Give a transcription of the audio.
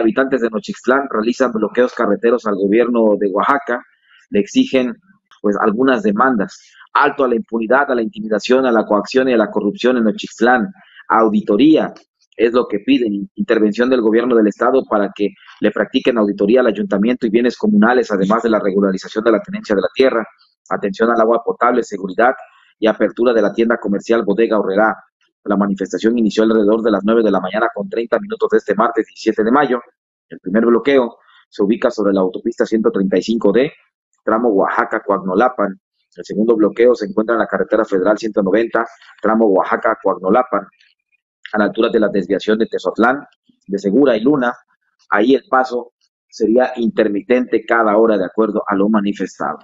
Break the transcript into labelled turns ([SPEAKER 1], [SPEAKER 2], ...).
[SPEAKER 1] Habitantes de Nochixtlán realizan bloqueos carreteros al gobierno de Oaxaca, le exigen pues algunas demandas. Alto a la impunidad, a la intimidación, a la coacción y a la corrupción en Nochixtlán. Auditoría es lo que piden. Intervención del gobierno del estado para que le practiquen auditoría al ayuntamiento y bienes comunales, además de la regularización de la tenencia de la tierra. Atención al agua potable, seguridad y apertura de la tienda comercial Bodega Horrera. La manifestación inició alrededor de las 9 de la mañana con 30 minutos de este martes 17 de mayo. El primer bloqueo se ubica sobre la autopista 135D, tramo Oaxaca-Coagnolapan. El segundo bloqueo se encuentra en la carretera federal 190, tramo Oaxaca-Coagnolapan, a la altura de la desviación de Tezotlán, de Segura y Luna. Ahí el paso sería intermitente cada hora de acuerdo a lo manifestado.